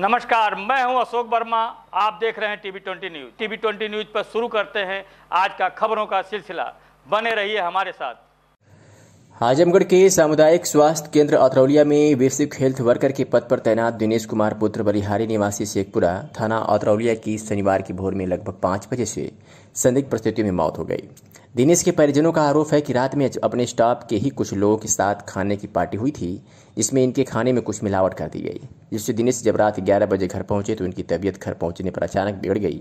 नमस्कार, मैं हूँ अशोक वर्मा। आप देख रहे हैं TV twenty news TV twenty news पर शुरू करते हैं आज का खबरों का सिलसिला। बने रहिए हमारे साथ। आजमगढ़ के सामुदायिक स्वास्थ्य केंद्र अतरौलिया में बेसिक हेल्थ वर्कर के पद पर तैनात दिनेश कुमार पुत्र बलिहारी निवासी शेखपुरा थाना अतरौलिया की शनिवार की भोर में लगभग पाँच बजे से संदिग्ध परिस्थितियों में मौत हो गई। दिनेश के परिजनों का आरोप है कि रात में अपने स्टाफ के ही कुछ लोगों के साथ खाने की पार्टी हुई थी, जिसमें इनके खाने में कुछ मिलावट कर दी गई। जिससे दिनेश जब रात ग्यारह बजे घर पहुँचे तो इनकी तबीयत घर पहुँचने पर अचानक बिगड़ गई।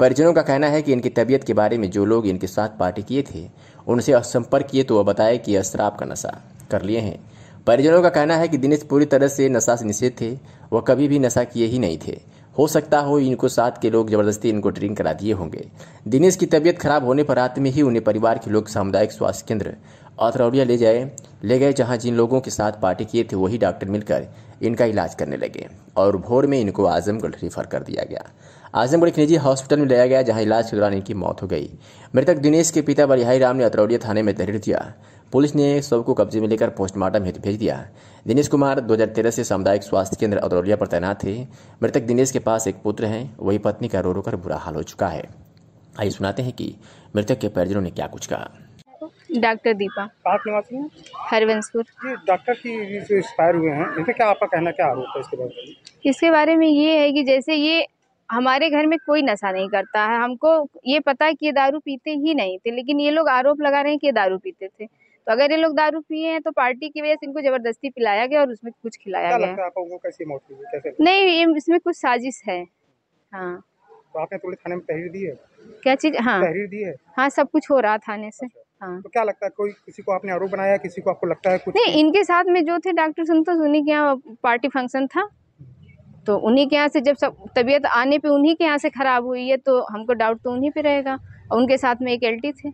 परिजनों का कहना है कि इनकी तबीयत के बारे में जो लोग इनके साथ पार्टी किए थे, उनसे संपर्क किए तो वह बताए कि यह का नशा कर लिए हैं। परिजनों का कहना है कि दिनेश पूरी तरह से नशा से निषेध थे, वह कभी भी नशा किए ही नहीं थे। हो सकता हो इनको साथ के लोग ज़बरदस्ती इनको ड्रिंक करा दिए होंगे। दिनेश की तबीयत खराब होने पर रात में ही उन्हें परिवार के लोग सामुदायिक स्वास्थ्य केंद्र अतरौलिया ले जाए। ले गए, जहाँ जिन लोगों के साथ पार्टी किए थे, वही डॉक्टर मिलकर इनका इलाज करने लगे और भोर में इनको आजमगढ़ रिफर कर दिया गया। आजमगढ़ निजी हॉस्पिटल में लाया गया, जहाँ इलाज के दौरान इनकी मौत हो गई। मृतक दिनेश के पिता बलिहाई राम ने अतरौलिया थाने में तहरीर दिया। पुलिस ने शव को कब्जे में लेकर पोस्टमार्टम हेतु भेज दिया। दिनेश कुमार 2013 से सामुदायिक स्वास्थ्य केंद्र अतरौलिया पर तैनात थे। मृतक दिनेश के पास एक पुत्र है, वही पत्नी का रो रो कर बुरा हाल हो चुका है। आइए सुनाते हैं कि मृतक के परिजनों ने क्या कुछ कहा। डॉक्टर दीपा। कहाँ के निवासी हैं? हरवंशपुर। जी डॉक्टर की जो एक्सपायर हुए हैं इन क्या आपका कहना क्या आरोप है इसके बारे में? इसके बारे में ये है कि जैसे ये हमारे घर में कोई नशा नहीं करता है हमको ये पता है कि ये दारू पीते ही नहीं थे लेकिन ये लोग आरोप लगा रहे हैं कि ये दारू पीते थे। तो अगर ये लोग दारू पिए हैं तो पार्टी की वजह से इनको ज़बरदस्ती पिलाया गया और उसमें कुछ खिलाया गया। कैसी मौत हुई नहीं इसमें कुछ साजिश है। हाँ। तो आपने पुलिस थाने में तहरीर दी है? क्या चीज़? हाँ। तहरीर दी है? हाँ सब कुछ हो रहा थाने से। हाँ। तो क्या लगता है कोई किसी को आपने आरोप बनाया किसी को आपको लगता है कुछ? नहीं इनके साथ में जो थे डॉक्टर संतोष उन्हीं के यहाँ पार्टी फ़ंक्शन था। तो उन्हीं के यहाँ से जब सब तबीयत आने पे उन्हीं के यहाँ से खराब हुई है तो हमको डाउट तो उन्हीं पे रहेगा। और उनके साथ में एक एलटी थे।